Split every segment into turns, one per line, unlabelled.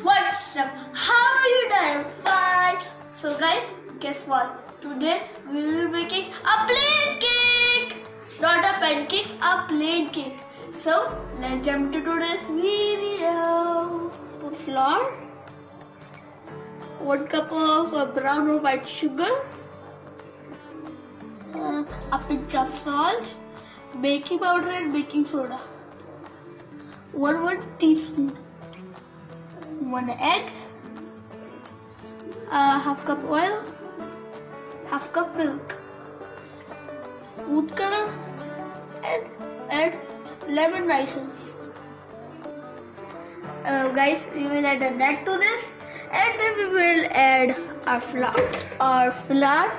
what's up? How are you doing? Fine. So guys, guess what? Today we will be making a plain cake. Not a pancake, a plain cake. So let's jump to today's video. Flour, one cup of uh, brown or white sugar, uh, a pinch of salt, baking powder and baking soda, one one teaspoon, one egg, uh, half cup oil, half cup milk, food color, and add lemon essence. Uh, guys, we will add a nut to this, and then we will add our flour. Our flour.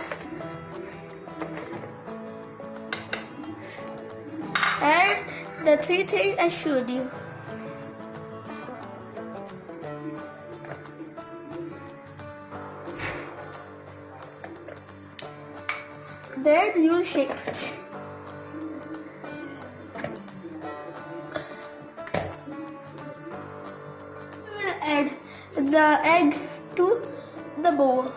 And the three things I showed you. Then you shake it. We will add the egg to the bowl.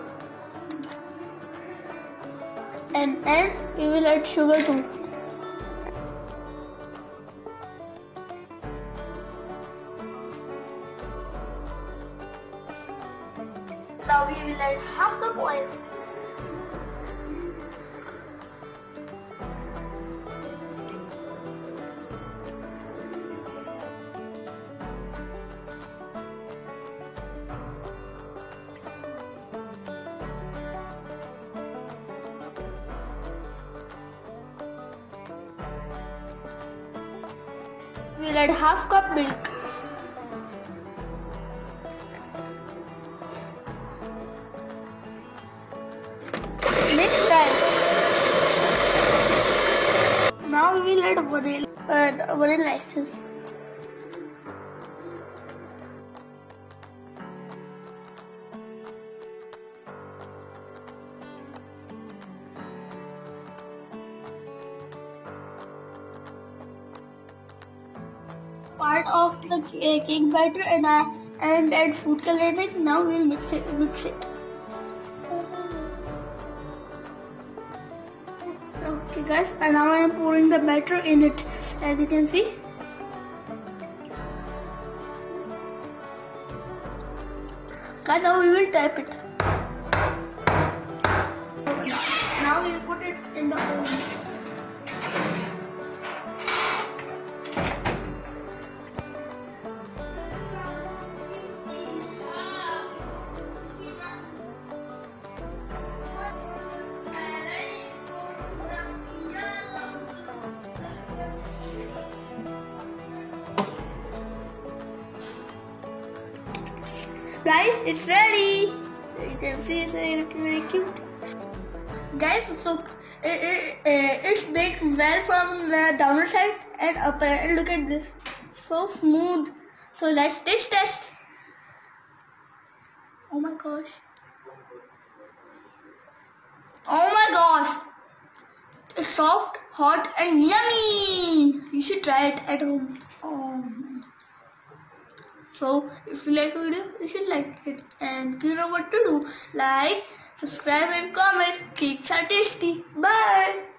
And then we will add sugar too. Now we will add half cup oil. We will add half cup milk. Mix that. Now we will add vanilla, uh, vanilla essence. Part of the ca- cake batter and I and add food coloring. Now we'll mix it. Mix it. Okay, guys, and now I am pouring the batter in it, as you can see. Guys, now we will tap it. Now we put it in the oven. Guys, it's ready. You can see it's very, very cute. Guys, look, it, it, it's baked well from the downer side and upper. And look at this, so smooth. So let's taste test. Oh my gosh. Oh my gosh. It's soft, hot, and yummy. You should try it at home. Oh. So if you like the video, you should like it. And you know what to do. Like, subscribe and comment. Cakes are tasty. Bye.